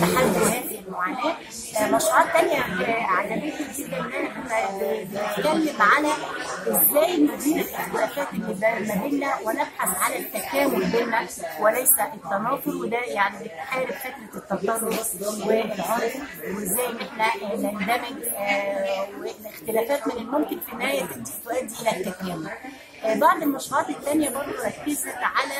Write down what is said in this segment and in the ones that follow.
تحدوا هذه المعاناة آه، مشروعات تانية آه، عجبتني جدا انها بتتكلم على إزاي ندير الاختلافات اللي ما بيننا ونبحث على التكامل بيننا وليس التنافر وده يعني بتحارب فكره التطرف والعنف وإزاي إن إحنا نندمج آه، والاختلافات من الممكن في النهاية تؤدي إلى التكامل. آه، بعض المشروعات التانية برضو ركزت على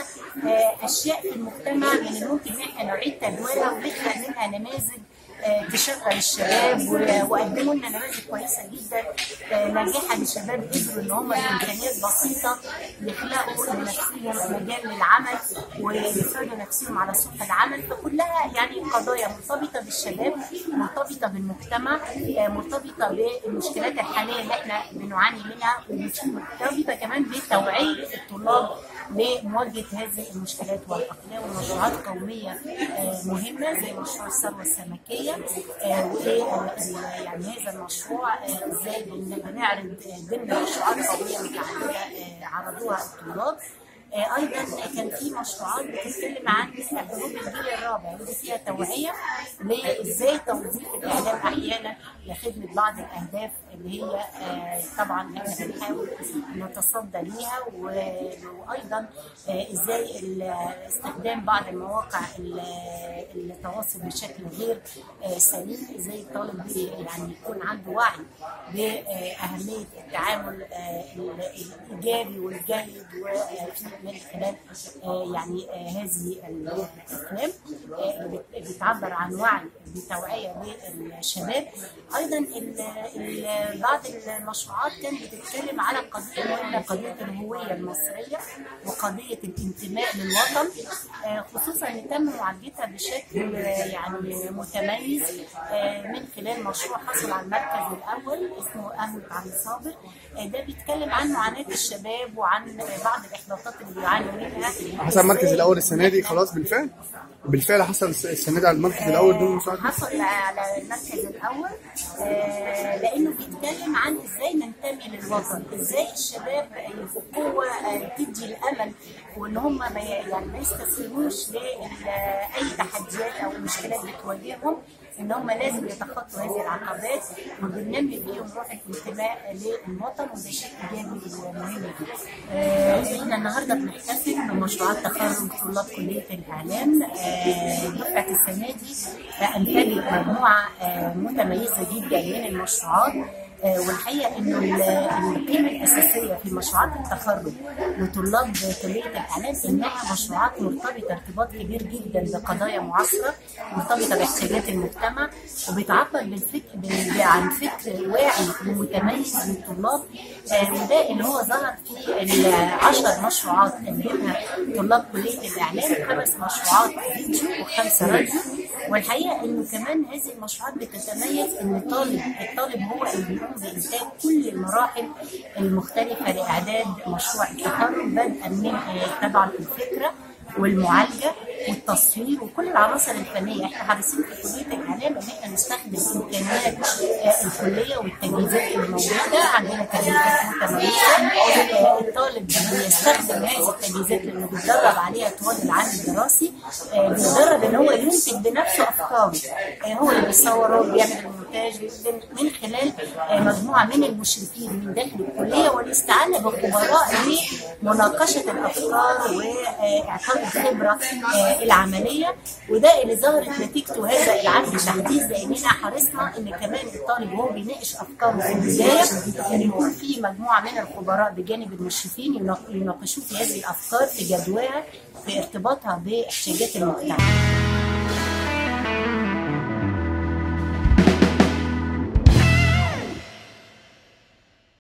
آه، أشياء في المجتمع من الممكن إن إحنا نعيد تدويرها ونخلق منها نماذج آه، تشغل الشباب و- وقدموا لنا نماذج كويسة جدا آه، ناجحة للشباب قدروا إن هم بإمكانيات بسيطة يخلقوا لنفسهم مجال للعمل ويفرضوا نفسهم على سوق العمل فكلها قضايا مرتبطة بالشباب مرتبطة بالمجتمع آه، مرتبطة بالمشكلات الحالية اللي إحنا بنعاني منها ومرتبطه كمان بتوعية الطلاب لمواجهه هذه المشكلات والأقلام. ومشروعات قومية آه، مهمة زي مشروع الثروة السمكية آه، وإيه آه، ال- يعني هذا المشروع إزاي بن- بنعرض ضمن مشروعات قوميه متعدده عرضوها الطلاب. أيضا كان في مشروعات بتتكلم عن حروب الجيل الرابع ودي فيها توعية لإزاي توظيف الاعلام أحيانا لخدمة بعض الأهداف اللي هي آه، طبعا إحنا بنحاول نتصدى ليها وأيضا آه، إزاي استخدام بعض المواقع ال- التواصل بشكل غير آه، سليم إزاي الطالب يعني يكون عنده وعي بأهمية التعامل آه، ال- الإيجابي والجيد وفي من خلال آه، يعني آه، هذه الأفلام آه، اللي بت- بتعبر عن وعي بتوعية للشباب. أيضا بعض المشروعات كانت بتتكلم على قضية مهمة قضية الهوية المصرية وقضية الانتماء للوطن آه، خصوصا ان تم معالجتها بشكل آه، يعني متميز آه، من خلال مشروع حصل على المركز الأول اسمه قهوه علي صابر. آه، ده بيتكلم عن معاناة الشباب وعن آه، بعض الإحباطات بيعانوا منها حصل المركز الأول السنة دي خلاص بالفعل. بالفعل حصل السنة دي على المركز الأول دون مساعده حصل على المركز الأول آه، لأنه بيتكلم عن إزاي ننتمي للوطن إزاي الشباب آه، تدي الأمل وإن هم ما يعني ما يستسلموش لاي تحديات أو مشكلات بتواجههم. إن هم لازم يتخطوا هذه العقبات وبننمي فيهم روح الانتماء للوطن وده شيء إيجابي ومهم جدا. آه، إحنا النهارده بنحتفل بمشروعات تخرج طلاب كلية الإعلام آه، دفعة السنة دي انتجت مجموعة آه، متميزة جدا من المشروعات والحقيقة إنه ال- القيمة الأساسية في مشروعات التخرج لطلاب كلية الإعلام إنها مشروعات مرتبطة ارتباط كبير جدا بقضايا معاصرة مرتبطة باحتياجات المجتمع وبتعبر بالفكر عن فكر واعي ومتميز للطلاب آه، وده اللي هو ظهر في العشر مشروعات قدمها طلاب كلية الإعلام خمس مشروعات فيديو وخمسة راديو. والحقيقة إنه كمان هذه المشروعات بتتميز إن الطالب الطالب هو اللي بيقوم بإنتاج كل المراحل المختلفة لأعداد مشروع التخرج بدءا من طبعا الفكرة والمعالجة والتصوير وكل العناصر الفنية. إحنا حريصين في كلية الإعلام إن إحنا نستخدم إمكانيات الكلية والتجهيزات الموجودة عندنا تجهيزات متميزة. الطالب بيستخدم هذه التجهيزات اللي بيتدرب عليها طوال العام الدراسي آه، بيتدرب إن هو ينتج بنفسه أفكاره. آه، هو اللي بيصور هو بيعمل المونتاج من- خلال آه، مجموعة من المشرفين من داخل الكلية والاستعانه بخبراء لمناقشة الأفكار وإعطاء الخبرة العملية. وده اللي ظهرت نتيجته هذا العام بالتحديث لاننا حرصنا إن كمان الطالب وهو بيناقش أفكاره في البداية إن يكون في مجموعة من الخبراء بجانب المشرفين يناق- يناقشوه في هذه الأفكار. في جدواها في ارتباطها باحتياجات المجتمع.